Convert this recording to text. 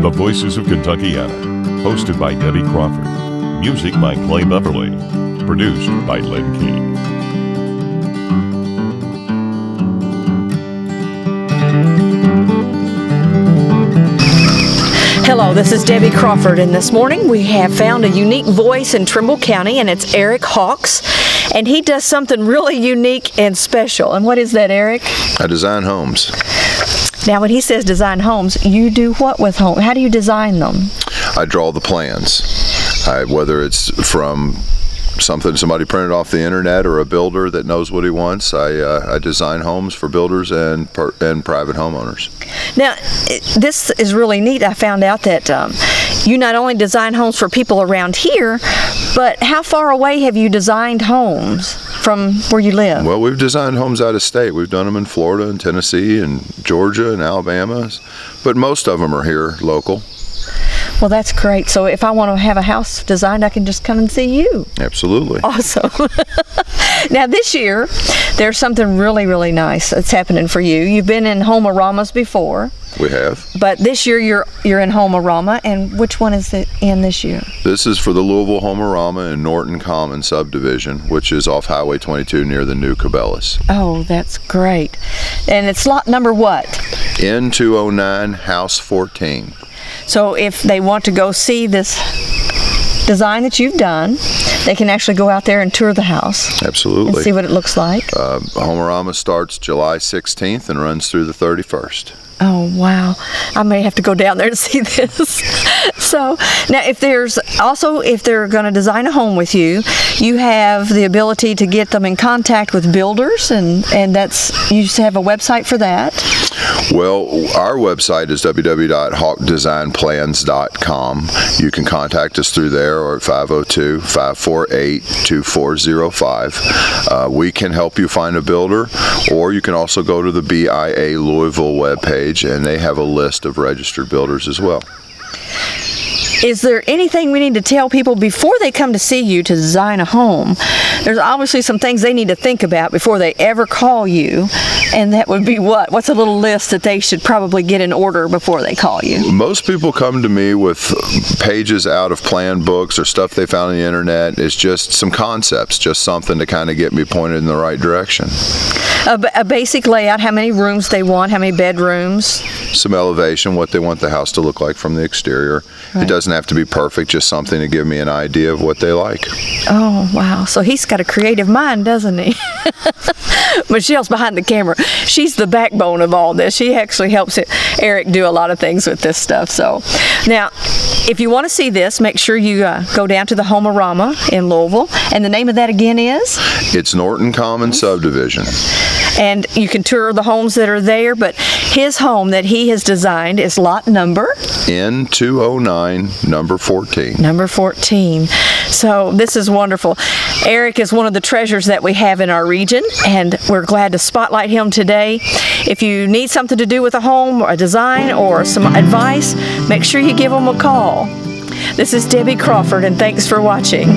The Voices of Kentuckiana, hosted by Debbie Crawford. Music by Clay Beverly. Produced by Lynn King. Hello, this is Debbie Crawford, and this morning we have found a unique voice in Trimble County, and it's Eric Hawkes. And he does something really unique and special. And what is that, Eric? I design homes. Now, when he says design homes, you do what with home? How do you design them? I draw the plans. I, whether it's from something somebody printed off the internet or a builder that knows what he wants. I, uh, I design homes for builders and per, and private homeowners. Now, it, this is really neat. I found out that um, you not only design homes for people around here, but how far away have you designed homes from where you live? Well, we've designed homes out of state. We've done them in Florida and Tennessee and Georgia and Alabama, but most of them are here local. Well, that's great. So if I want to have a house designed, I can just come and see you. Absolutely. Awesome. now, this year, there's something really, really nice that's happening for you. You've been in Homearamas before. We have. But this year you're you're in Homearama, and which one is it in this year? This is for the Louisville Homearama in Norton Common subdivision, which is off Highway 22 near the new Cabela's. Oh, that's great. And it's lot number what? N209, House 14. So if they want to go see this design that you've done, they can actually go out there and tour the house. Absolutely. And see what it looks like. Uh, Homearama starts July 16th and runs through the 31st. Oh wow! I may have to go down there to see this. so now, if there's also if they're going to design a home with you, you have the ability to get them in contact with builders, and and that's you have a website for that. Well, our website is www.hawkdesignplans.com. You can contact us through there or at 502 548 2405. Uh, we can help you find a builder, or you can also go to the BIA Louisville webpage and they have a list of registered builders as well. Is there anything we need to tell people before they come to see you to design a home? There's obviously some things they need to think about before they ever call you, and that would be what? What's a little list that they should probably get in order before they call you? Most people come to me with pages out of plan books or stuff they found on the internet. It's just some concepts, just something to kind of get me pointed in the right direction. A, a basic layout, how many rooms they want, how many bedrooms? Some elevation, what they want the house to look like from the exterior. Right. It doesn't have to be perfect, just something to give me an idea of what they like. Oh, wow. So he's got a creative mind, doesn't he? Michelle's behind the camera. She's the backbone of all this. She actually helps it, Eric do a lot of things with this stuff. So now, if you want to see this, make sure you uh, go down to the Homearama in Louisville. And the name of that again is? It's Norton Common Subdivision and you can tour the homes that are there. But his home that he has designed is lot number N209, number 14. Number 14. So this is wonderful. Eric is one of the treasures that we have in our region, and we're glad to spotlight him today. If you need something to do with a home, or a design, or some advice, make sure you give him a call. This is Debbie Crawford, and thanks for watching.